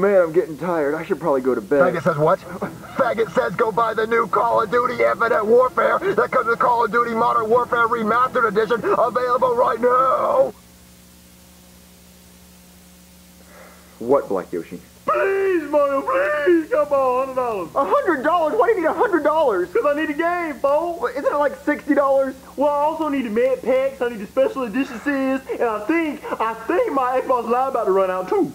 Man, I'm getting tired. I should probably go to bed. Faggot says what? Faggot says go buy the new Call of Duty Infinite Warfare that comes with Call of Duty Modern Warfare Remastered Edition available right now. What, Black Yoshi? Please, Mario, please. Come on, $100. A hundred dollars? Why do you need a hundred dollars? Because I need a game, Bo. Isn't it like sixty dollars? Well, I also need the med packs, I need the special edition series, and I think, I think my Xbox Live about to run out too.